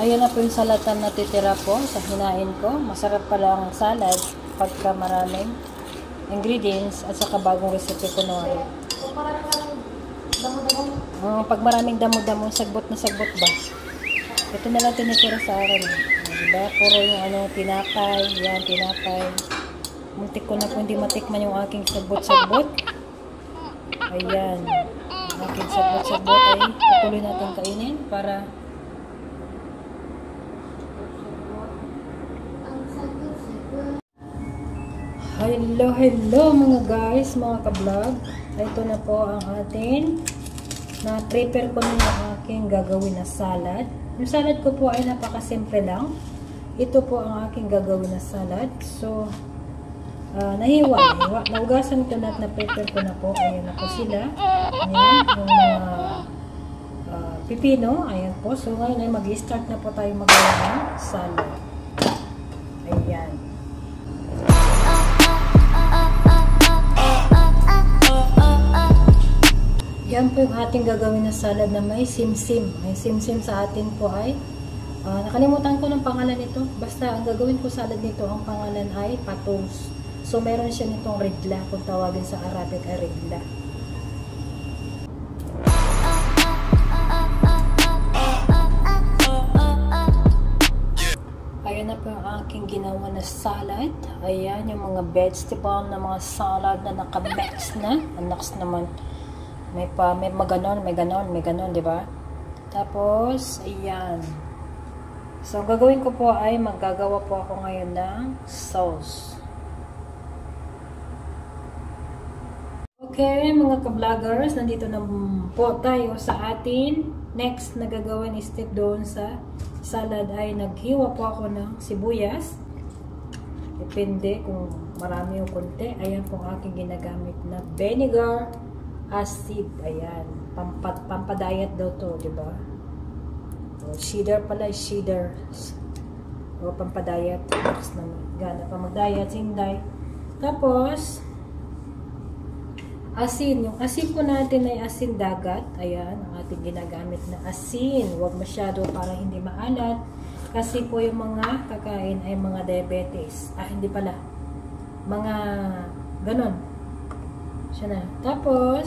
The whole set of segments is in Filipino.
Ayun na po yung salad na natitira po sa hinain ko. Masarap pala ang salad pagka maraming ingredients at saka bagong recipe ko noon. Uh, pag maraming damo-damo, sagbot na sagbot ba? Ito na lang tinitira sa akin. Diba? Puro yung ano, tinapay. Yan, tinapay. Muntik ko na po hindi matikman yung aking sagbot-sagbot. Ayan. Aking sagbot-sagbot ay patuloy natin kainin para Hello, hello mga guys, mga ka-vlog. Ito na po ang atin. Na-prepare ko na yung aking gagawin na salad. Yung salad ko po ay napakasimple lang. Ito po ang aking gagawin na salad. So, uh, nahiwa. Naugasan ko na at na-prepare ko na po. Ayan na po sila. Ayan, yung mga uh, pipino. Ayan po. So, ngayon ay mag-start na po tayo magawa ng salad. Ayan. Yan po yung ating gagawin na salad na may simsim. May simsim sa atin po ay uh, nakalimutan ko ng pangalan nito. Basta ang gagawin ko salad nito, ang pangalan ay patos. So meron siya nitong regla kung tawagin sa Arabic ay regla. Ayan na po yung aking ginawa na salad. Ayan yung mga vegetable na mga salad na nakamix na. Anaks naman. May pa, may maganon, may ganon, may ganon, di ba? Tapos, ayan. So, gagawin ko po ay maggagawa po ako ngayon ng sauce. Okay, mga ka-vloggers, nandito na po tayo sa atin. Next na gagawin step doon sa salad ay naghiwa po ako ng sibuyas. Depende kung marami o konti. Ayan po aking ginagamit na vinegar acid. Ayan. Pampat, pampadayat daw to, di ba? O, cedar pala, cedar. O, pampadayat. Tapos naman, gana pa magdayat, sinday. Tapos, asin. Yung asin po natin ay asin dagat. Ayan, ang ating ginagamit na asin. Huwag masyado para hindi maalat. Kasi po yung mga kakain ay mga diabetes. Ah, hindi pala. Mga ganon siya na. Tapos,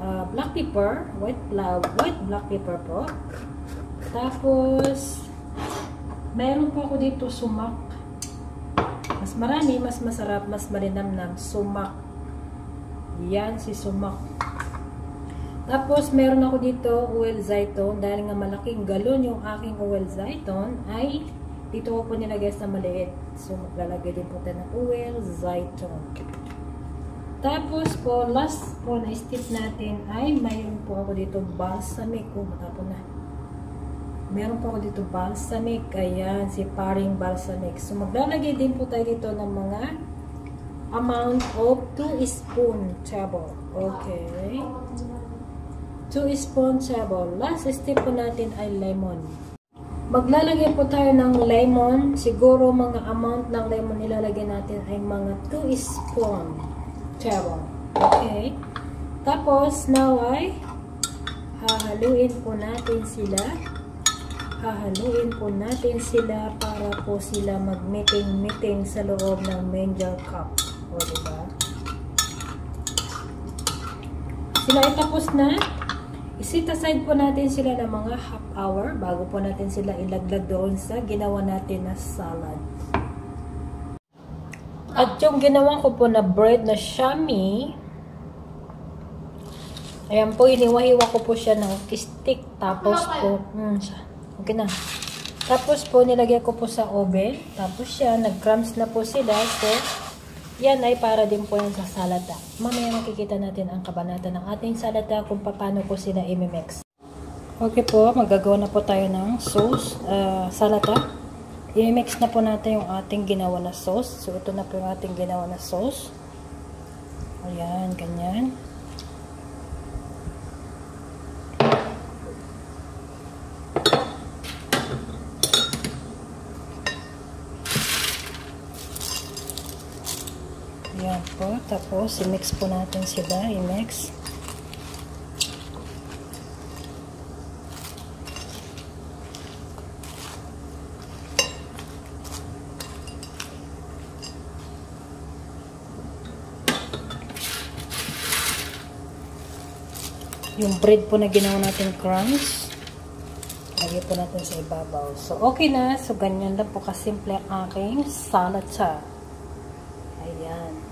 uh, black pepper, white, uh, white black pepper po. Tapos, meron po ako dito sumak. Mas marami, mas masarap, mas malinamnam. Sumak. Yan si sumak. Tapos, meron ako dito oil zaiton. Dahil nga malaking galon yung aking oil zaiton, ay dito ko po nilagay sa maliit. So, maglalagay din po tayo ng oil zaiton. Tapos po, last po na step natin ay mayroon po ako dito balsamic. Oh, matapon na. Meron po ako dito balsamic. Ayan, si paring balsamic. So, maglalagay din po tayo dito ng mga amount of 2 spoon table. Okay. 2 spoon table. Last step po natin ay lemon. Maglalagay po tayo ng lemon. Siguro mga amount ng lemon nilalagay natin ay mga 2 spoon table. Okay? Tapos, now ay hahaluin po natin sila. Hahaluin po natin sila para po sila mag-meeting-meeting sa loob ng manger cup. O, diba? Sila ay tapos na. Isit aside po natin sila ng mga half hour bago po natin sila ilaglag doon sa ginawa natin na salad. At yung ginawa ko po na bread na shami, ayan po, iniwahiwa ko po siya ng stick. Tapos po, hmm, okay na. Tapos po, nilagay ko po sa oven. Tapos siya, nag-crumbs na po sila. So, yan ay para din po yan sa salata. Mamaya makikita natin ang kabanata ng ating salata kung paano po sila imimix. Okay po, magagawa na po tayo ng sauce, uh, salata. I-mix na po natin yung ating ginawa na sauce. So, ito na po yung ating ginawa na sauce. Ayan, ganyan. Ayan po. Tapos, i-mix po natin sila. I-mix. Yung bread po na ginawa natin crunch. Lagay po natin sa ibabaw. So, okay na. So, ganyan lang po kasimple ang aking salad sa. Ayan.